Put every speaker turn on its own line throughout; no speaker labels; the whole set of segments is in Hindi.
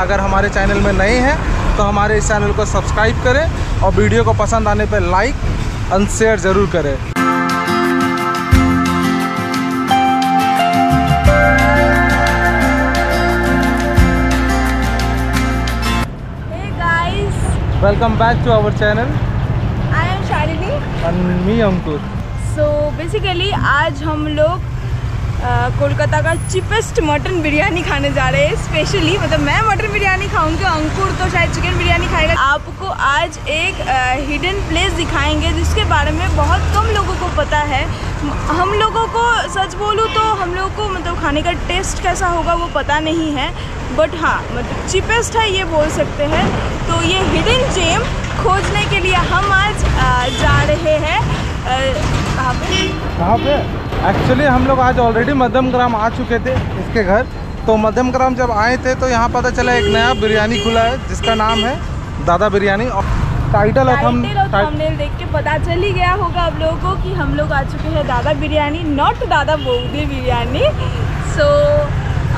अगर हमारे चैनल में नए हैं तो हमारे इस चैनल को सब्सक्राइब करें और वीडियो को पसंद आने पर लाइक एंड शेयर ज़रूर करें। Welcome back to our channel
I am Shalini.
And me Ankur
So basically आज हम लोग कोलकाता का चिपेस्ट मटन बिरयानी खाने जा रहे हैं स्पेशली मतलब मैं मटन बिरयानी खाऊँगी अंकुर तो शायद चिकन बिरयानी खाएगा। आपको आज एक हिडन प्लेस दिखाएँगे जिसके बारे में बहुत कम लोगों को पता है। हम लोगों को सच बोलूँ तो हम लोगों को मतलब खाने का टेस्ट कैसा होगा वो पता नहीं है। बट हाँ मतलब चिपेस्ट है ये बोल सकते हैं। तो ये हिडन जेम खोजने के लिए हम आज जा रहे हैं। कहाँ पे?
एक्चुअली हम लोग आज ऑलरेडी मध्यम ग्राम आ चुके थे इसके घर। तो मध्यम ग्राम जब आए थे तो यहाँ पता चला एक नया बिरयानी खुला है जिसका नाम है दादा बिरयानी। और टाइटल और
टाइटल थंबनेल देख के पता चल ही गया होगा आप लोगों को कि हम लोग आ चुके हैं दादा बिरयानी नॉट दादा बौदी बिरयानी। सो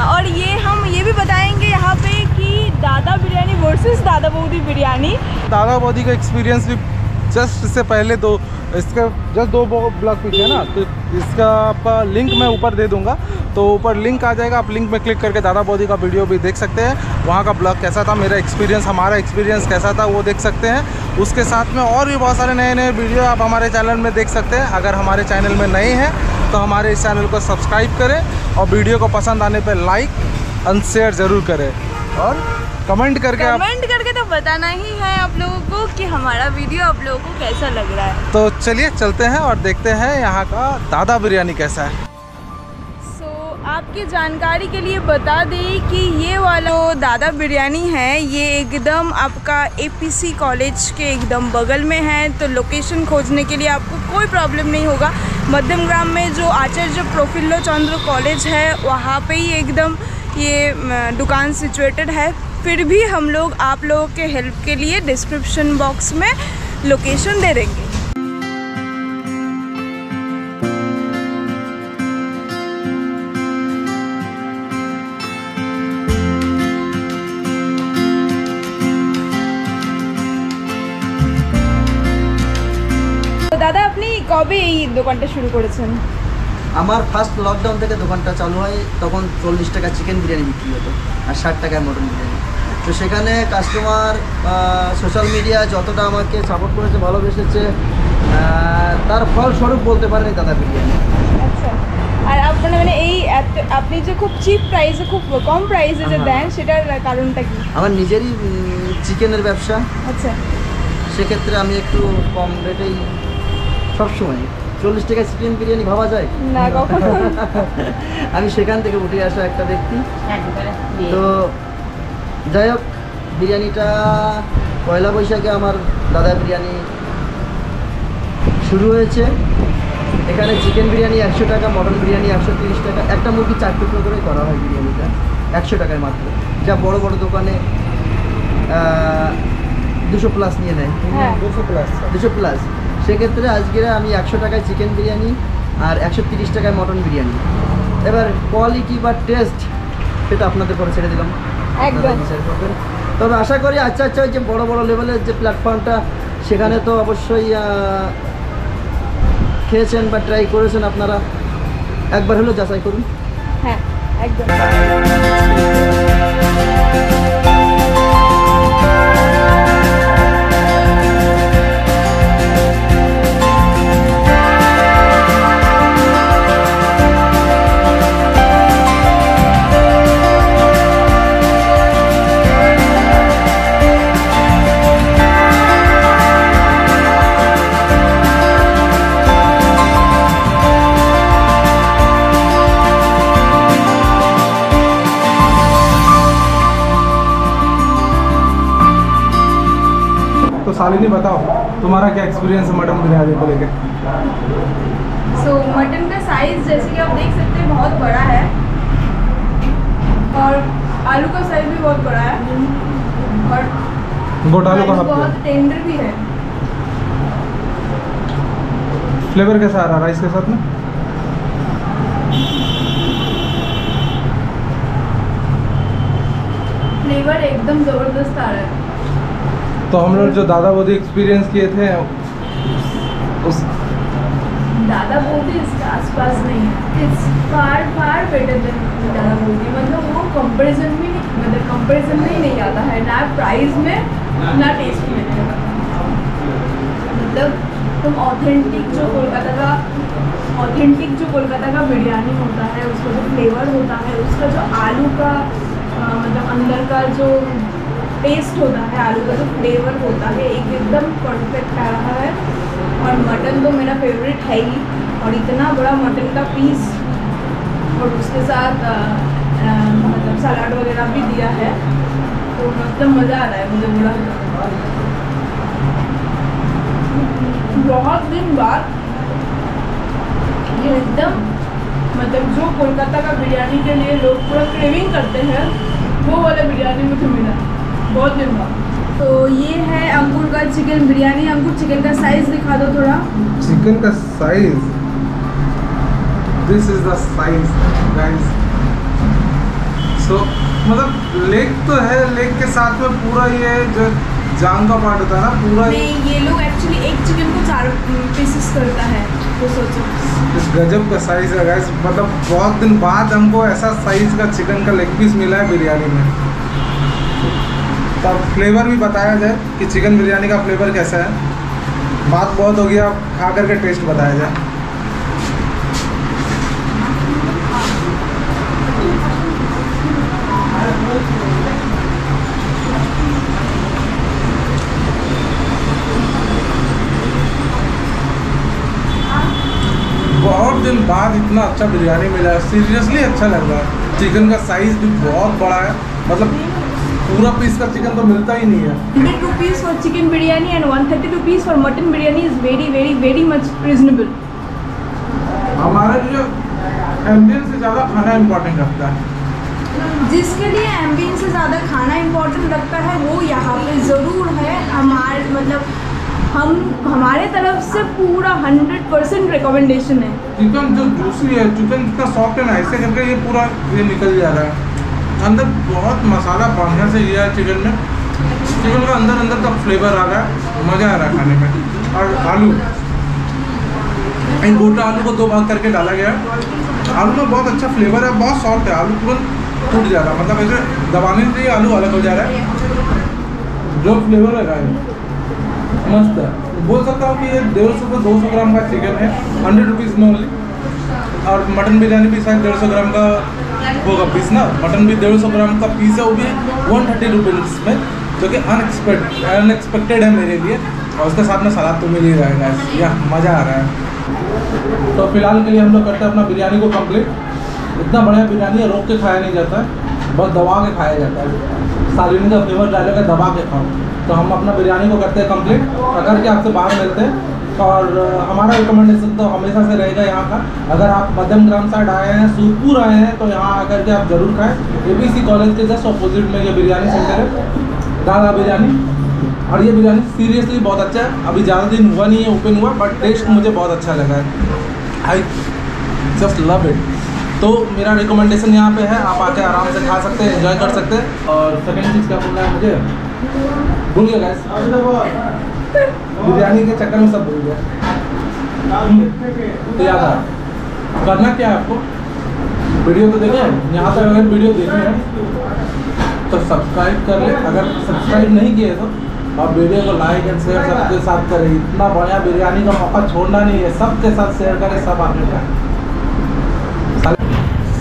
और ये हम ये भी बताएँगे यहाँ पे कि दादा बिरयानी वर्सेस दादा बौदी बिरयानी।
दादा बोदी का एक्सपीरियंस भी जस्ट इससे पहले दो, इसका जस्ट दो ब्लॉक पीछे ना? तो इसका आपका लिंक मैं ऊपर दे दूँगा। तो ऊपर लिंक आ जाएगा, आप लिंक में क्लिक करके दादा बोधी का वीडियो भी देख सकते हैं। वहाँ का ब्लॉग कैसा था, मेरा एक्सपीरियंस हमारा एक्सपीरियंस कैसा था, वो देख सकते हैं। उसके साथ में और भी बहुत सारे नए नए वीडियो आप हमारे चैनल में देख सकते हैं। अगर हमारे चैनल में नए हैं तो हमारे इस चैनल को सब्सक्राइब करें और वीडियो को पसंद आने पर लाइक एंड शेयर ज़रूर करें। और कमेंट करके
कमेंट करके तो बताना ही है आप लोगों को हमारा वीडियो आप लोगों को कैसा लग रहा है?
तो चलिए चलते हैं और देखते हैं यहाँ का दादा बिरयानी कैसा है।
सो so, आपकी जानकारी के लिए बता दें कि ये वाला जो दादा बिरयानी है ये एकदम आपका एपीसी कॉलेज के एकदम बगल में है तो लोकेशन खोजने के लिए आपको कोई प्रॉब्लम नहीं होगा। मध्यम ग्राम में जो आचार्य प्रोफिल्लो चंद्र कॉलेज है वहाँ पे ही एकदम ये दुकान सिचुएटेड है। फिर भी हम लोग आप लोगों के हेल्प के लिए डिस्क्रिप्शन बॉक्स में लोकेशन दे देंगे তো দাদা আপনি কবে এই দোকানটা শুরু করেছেন
আমার ফার্স্ট লকডাউন থেকে দোকানটা চালু হয় তখন চল্লিশ টাকা চিকেন বিরিয়ানি বিক্রি হতো আর ষাট টাকায় মটন বিরিয়ানি তো সেখানে কাস্টমার সোশ্যাল মিডিয়া যতটা আমাকে সাপোর্ট করেছে ভালোবেসেছে তার ফলস্বরূপ বলতে পারেন দাদা বিরিয়ানি।
আচ্ছা। আর আপনার মানে এই আপনি যে খুব চিপ প্রাইসে খুব কম প্রাইসে যে
হ্যাঁ।
দেন সেটার কারণটা কি?
আমার নিজেরই চিকেনের ব্যবসা।
আচ্ছা।
সেক্ষেত্রে আমি একটু কম রেটেই সবসময় চল্লিশ টাকা চিকেন বিরিয়ানি ভাবা যায়?
না কখনো।
আমি সেখান থেকে উঠে আসা একটা ব্যক্তি। তো যাই হোক বিরিয়ানিটা পয়লা বৈশাখে আমার দাদা বিরিয়ানি শুরু হয়েছে। এখানে চিকেন বিরিয়ানি একশো টাকা মটন বিরিয়ানি একশো তিরিশ টাকা একটা মুরগি চার টুকরো করে করা হয় বিরিয়ানিটা একশো টাকায় মাত্র। যা বড় বড় দোকানে দুশো প্লাস নিয়ে নেয়।
হ্যাঁ।
দুশো প্লাস সেক্ষেত্রে আজকে আমি একশো টাকায় চিকেন বিরিয়ানি আর একশো তিরিশ টাকায় মটন বিরিয়ানি। এবার কোয়ালিটি বা টেস্ট সেটা আপনাদের পরে ছেড়ে দিলাম।
একদম।
তবে আশা করি আচ্ছা আচ্ছা ওই যে বড় বড় লেভেলের যে প্ল্যাটফর্মটা সেখানে তো অবশ্যই খেয়েছেন বা ট্রাই করেছেন আপনারা। একবার হলেও যাচাই করুন।
হ্যাঁ একদম।
शालिनी बताओ। तुम्हारा क्या एक्सपीरियंस है मटन बिरयानी को लेकर
सो मटन का साइज़ जैसे कि आप देख सकते हैं बहुत बड़ा है। और आलू का साइज़ भी बहुत बड़ा है। और
गोटालू का
बहुत टेंडर भी है।
फ्लेवर कैसा आ रहा है राइस के साथ में?
फ्लेवर एकदम ज़बरदस्त आ रहा है।
तो हम लोग जो दादा बोधी एक्सपीरियंस किए थे, उस
दादा बोलते इसके आसपास नहीं है। It's far far better than Dada बोलती मतलब वो कंपैरिजन भी नहीं मतलब कंपैरिजन में ही नहीं आता है। ना प्राइस में, ना टेस्ट में। मतलब तुम ऑथेंटिक जो कोलकाता का ऑथेंटिक जो कोलकाता का बिरयानी होता है, उसका जो फ्लेवर होता है, उसका जो आलू का मतलब अंदर का जो टेस्ट होता है, आलू का जो फ्लेवर होता है एक एकदम परफेक्ट आ रहा है। और मटन तो मेरा फेवरेट है ही। और इतना बड़ा मटन का पीस और उसके साथ मतलब सलाद वगैरह भी दिया है तो मतलब मज़ा आ रहा है मुझे बड़ा बहुत दिन बाद ये एकदम मतलब जो कोलकाता का बिरयानी के लिए लोग पूरा क्रेविंग करते हैं, वो वाला बिरयानी मुझे मिला। बहुत दिन बाद तो ये है अंकुर का चिकन बिरयानी। अंकुर चिकन का साइज़ दिखा दो थोड़ा।
चिकन का size this is the size guys so मतलब लेग तो है लेग के साथ में पूरा ये जो जांग का पार्ट होता है ना पूरा
नहीं ये लोग एक्चुअली एक चिकन को चार पीसेस करता है तो सोचो।
इस गजब का साइज़ है गाइस मतलब बहुत दिन बाद हमको ऐसा साइज़ का चिकन का लेग पीस मिला है बिरयानी में। तब फ्लेवर भी बताया जाए कि चिकन बिरयानी का फ्लेवर कैसा है। बात बहुत हो गया अब खा करके टेस्ट बताया जाए। बहुत दिन बाद इतना अच्छा बिरयानी मिला है। सीरियसली अच्छा लग रहा है। चिकन का साइज़ भी बहुत बड़ा है। मतलब पूरा पीस का चिकन तो मिलता ही नहीं है।
Hundred rupees for chicken biryani and one thirty rupees for mutton biryani is very very very much reasonable
हमारा जो एम्बियंस से ज़्यादा खाना इम्पोर्टेंट रखता है।
जिसके लिए एम्बियंस से ज़्यादा खाना इम्पोर्टेंट लगता है वो यहाँ पे ज़रूर है। हमारे मतलब हम हमारे तरफ़ से पूरा हंड्रेड परसेंट रिकमेंडेशन है।
चिकन जो जूसी है चिकन जितना सॉफ्ट है ना ऐसे करके ये पूरा ये निकल जा रहा है। अंदर बहुत मसाला बढ़िया से लिया है चिकन में। चिकन का अंदर अंदर का फ्लेवर आ रहा है, मज़ा आ रहा है खाने में। और आलू। इन गोटा आलू को दो भाग करके डाला गया। है आलू में बहुत अच्छा फ्लेवर है, बहुत सॉफ्ट है। आलू तुरंत टूट जा रहा है। मतलब ऐसे दबाने से ही आलू अलग हो जा रहा है। जो फ्लेवर है गाइस, मस्त है। बोल सकता हूँ कि ये डेढ़ सौ से दो सौ ग्राम का चिकन है हंड्रेड रुपीज़ में ओनली और मटन बिरयानी भी शायद डेढ़ सौ ग्राम का होगा पीस ना मटन भी डेढ़ सौ ग्राम का पीस है, वो भी वन थर्टी रुपीज़ में जो कि अनएक्सपेक्ट अनएक्सपेक्टेड है मेरे लिए। और उसके साथ में सलाद तो मिल ही रहा है या, मज़ा आ रहा है। तो फ़िलहाल के लिए हम लोग करते हैं अपना बिरयानी को कंप्लीट इतना बढ़िया बिरयानी है, रोक के खाया नहीं जाता है। बस दबा के खाया जाता है। सालिनी का डायलॉग है, दबा के खाओ। तो हम अपना बिरयानी को करते हैं कंप्लीट अगर के आपसे बाहर मिलते हैं और हमारा रिकमेंडेशन तो हमेशा से रहेगा यहाँ का। अगर आप मध्यम ग्राम साइड आए हैं, सूरपुर आए हैं तो यहाँ आकर के आप ज़रूर खाएँ। एबीसी कॉलेज के जस्ट अपोजिट में ये बिरयानी सेंटर है। दादा बिरयानी। और ये बिरयानी सीरियसली बहुत अच्छा है। अभी ज़्यादा दिन हुआ नहीं है ओपन हुआ बट टेस्ट मुझे बहुत अच्छा लगा है। आई जस्ट लव इट तो मेरा रिकमेंडेशन यहाँ पे है। आप आके आराम से खा सकते हैं एंजॉय कर सकते हैं। और सेकेंड चीज़ क्या बोलना है मुझे? भूल गया गैस बिरयानी के चक्कर में सब भूल गया तो याद आ करना क्या है आपको? वीडियो तो देखें यहाँ तक अगर वीडियो देखे हैं तो सब्सक्राइब कर ले। अगर सब्सक्राइब नहीं किए तो आप वीडियो को लाइक एंड शेयर सबके साथ करें। इतना बढ़िया बिरयानी का मौका छोड़ना नहीं है। सबके साथ शेयर करें सब आपने खाएँ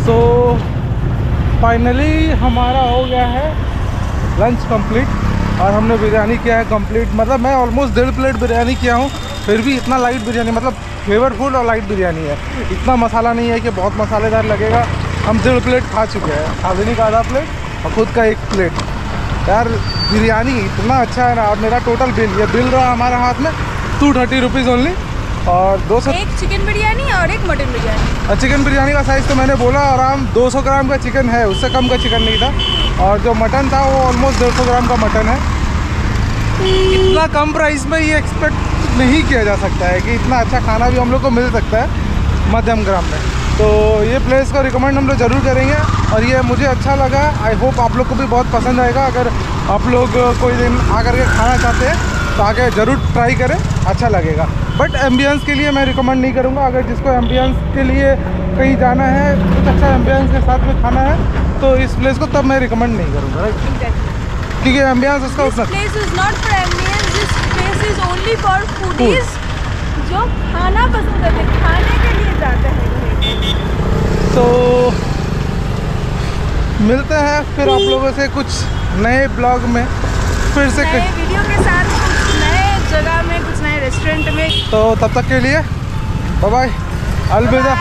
सो फाइनली हमारा हो गया है लंच कंप्लीट और हमने बिरयानी किया है कंप्लीट मतलब मैं ऑलमोस्ट डेढ़ प्लेट बिरयानी किया हूँ फिर भी इतना लाइट बिरयानी मतलब फ्लेवरफुल और लाइट बिरयानी है। इतना मसाला नहीं है कि बहुत मसालेदार लगेगा। हम डेढ़ प्लेट खा चुके हैं हाजिनी का आधा प्लेट और खुद का एक प्लेट यार बिरयानी इतना अच्छा है ना और मेरा टोटल बिल ये बिल रहा हमारे हाथ में टू थर्टी रुपीज़ ओनली और दो सौ
एक चिकन बिरयानी और एक मटन बिरयानी।
और चिकन बिरयानी का साइज़ तो मैंने बोला आराम 200 ग्राम का चिकन है उससे कम का चिकन नहीं था। और जो मटन था वो ऑलमोस्ट डेढ़ सौ ग्राम का मटन है। इतना कम प्राइस में ये एक्सपेक्ट नहीं किया जा सकता है कि इतना अच्छा खाना भी हम लोग को मिल सकता है मध्यम ग्राम में। तो ये प्लेस को रिकमेंड हम लोग ज़रूर करेंगे और ये मुझे अच्छा लगा। आई होप आप लोग को भी बहुत पसंद आएगा। अगर आप लोग कोई दिन आकर के खाना चाहते हैं तो आके ज़रूर ट्राई करें अच्छा लगेगा। बट एम्बियंस के लिए मैं रिकमेंड नहीं करूँगा। अगर जिसको एम्बियंस के लिए कहीं जाना है, कुछ अच्छा एम्बियंस के साथ में खाना है तो इस प्लेस को तब मैं रिकमेंड नहीं करूँगा राइट क्योंकि एम्बियंस उसका
दिस
उतना
place is not for ambience this place is only for foodies जो खाना पसंद करते हैं खाने के लिए जाते हैं।
तो मिलते हैं फिर आप लोगों से कुछ नए ब्लॉग में। फिर से
नए वीडियो के साथ कुछ नए जगह में कुछ नए रेस्टोरेंट में।
तो तब तक के लिए बाय बाय अलविदा.